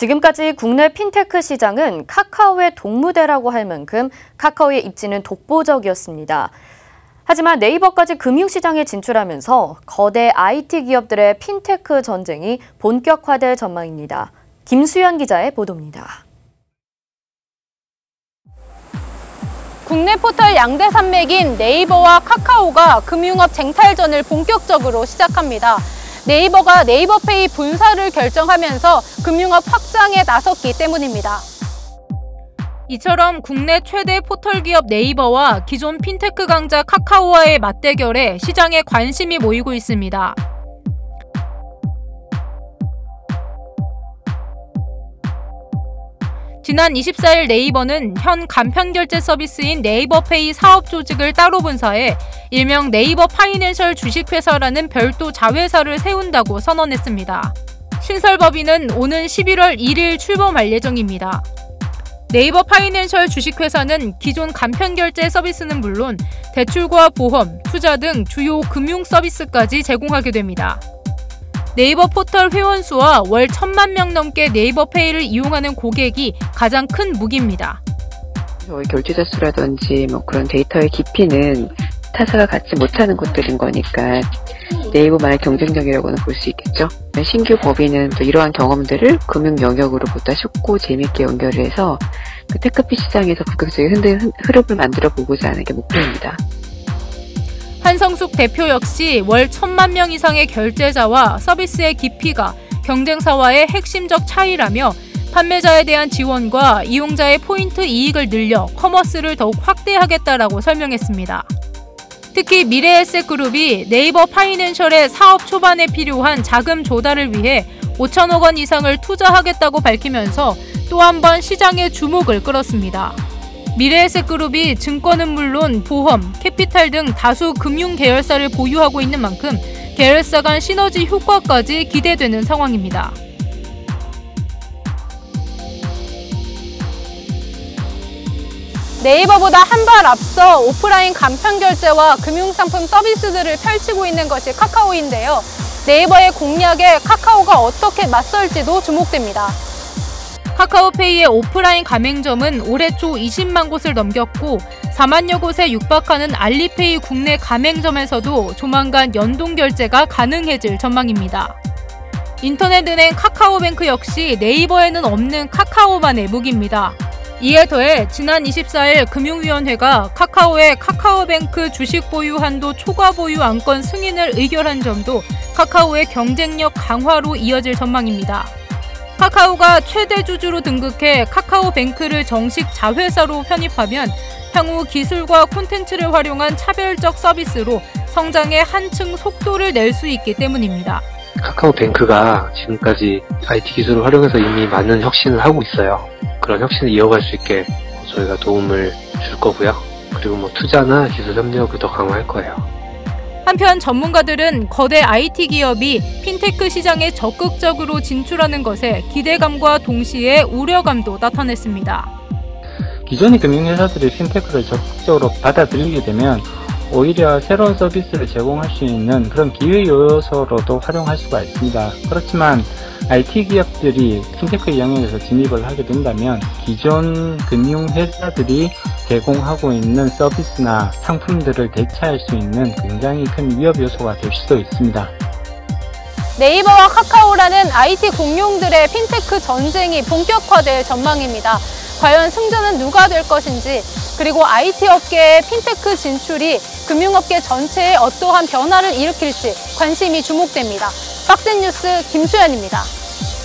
지금까지 국내 핀테크 시장은 카카오의 독무대라고 할 만큼 카카오의 입지는 독보적이었습니다. 하지만 네이버까지 금융시장에 진출하면서 거대 IT 기업들의 핀테크 전쟁이 본격화될 전망입니다. 김수현 기자의 보도입니다. 국내 포털 양대 산맥인 네이버와 카카오가 금융업 쟁탈전을 본격적으로 시작합니다. 네이버가 네이버페이 분사를 결정하면서 금융업 확장에 나섰기 때문입니다. 이처럼 국내 최대 포털 기업 네이버와 기존 핀테크 강자 카카오와의 맞대결에 시장에 관심이 모이고 있습니다. 지난 24일 네이버는 현 간편결제 서비스인 네이버페이 사업 조직을 따로 분사해 일명 네이버 파이낸셜 주식회사라는 별도 자회사를 세운다고 선언했습니다. 신설법인은 오는 11월 1일 출범할 예정입니다. 네이버 파이낸셜 주식회사는 기존 간편결제 서비스는 물론 대출과 보험, 투자 등 주요 금융 서비스까지 제공하게 됩니다. 네이버 포털 회원 수와 월 천만 명 넘게 네이버 페이를 이용하는 고객이 가장 큰 무기입니다. 저희 결제자 수라든지 뭐 그런 데이터의 깊이는 타사가 갖지 못하는 것들인 거니까 네이버만의 경쟁력이라고는 볼 수 있겠죠. 신규 법인은 또 이러한 경험들을 금융 영역으로 보다 쉽고 재미있게 연결을 해서 그 테크피 시장에서 본격적인 흐름을 만들어 보고자 하는 게 목표입니다. 한성숙 대표 역시 월 천만 명 이상의 결제자와 서비스의 깊이가 경쟁사와의 핵심적 차이라며 판매자에 대한 지원과 이용자의 포인트 이익을 늘려 커머스를 더욱 확대하겠다라고 설명했습니다. 특히 미래에셋그룹이 네이버 파이낸셜의 사업 초반에 필요한 자금 조달을 위해 5천억 원 이상을 투자하겠다고 밝히면서 또 한 번 시장의 주목을 끌었습니다. 미래에셋 그룹이 증권은 물론 보험, 캐피탈 등 다수 금융 계열사를 보유하고 있는 만큼 계열사 간 시너지 효과까지 기대되는 상황입니다. 네이버보다 한 발 앞서 오프라인 간편 결제와 금융상품 서비스들을 펼치고 있는 것이 카카오인데요. 네이버의 공략에 카카오가 어떻게 맞설지도 주목됩니다. 카카오페이의 오프라인 가맹점은 올해 초 20만 곳을 넘겼고 4만여 곳에 육박하는 알리페이 국내 가맹점에서도 조만간 연동 결제가 가능해질 전망입니다. 인터넷 은행 카카오뱅크 역시 네이버에는 없는 카카오만의 무기입니다. 이에 더해 지난 24일 금융위원회가 카카오의 카카오뱅크 주식 보유 한도 초과 보유 안건 승인을 의결한 점도 카카오의 경쟁력 강화로 이어질 전망입니다. 카카오가 최대 주주로 등극해 카카오뱅크를 정식 자회사로 편입하면 향후 기술과 콘텐츠를 활용한 차별적 서비스로 성장의 한층 속도를 낼 수 있기 때문입니다. 카카오뱅크가 지금까지 IT 기술을 활용해서 이미 많은 혁신을 하고 있어요. 그런 혁신을 이어갈 수 있게 저희가 도움을 줄 거고요. 그리고 뭐 투자나 기술 협력을 더 강화할 거예요. 한편 전문가들은 거대 IT 기업이 핀테크 시장에 적극적으로 진출하는 것에 기대감과 동시에 우려감도 나타냈습니다. 기존의 금융회사들이 핀테크를 적극적으로 받아들이게 되면 오히려 새로운 서비스를 제공할 수 있는 그런 기회 요소로도 활용할 수가 있습니다. 그렇지만 IT 기업들이 핀테크 영역에서 진입을 하게 된다면 기존 금융회사들이 제공하고 있는 서비스나 상품들을 대체할 수 있는 굉장히 큰 위협 요소가 될 수도 있습니다. 네이버와 카카오라는 IT 공룡들의 핀테크 전쟁이 본격화될 전망입니다. 과연 승자는 누가 될 것인지 그리고 IT 업계의 핀테크 진출이 금융업계 전체에 어떠한 변화를 일으킬지 관심이 주목됩니다. 박센 뉴스 김수현입니다.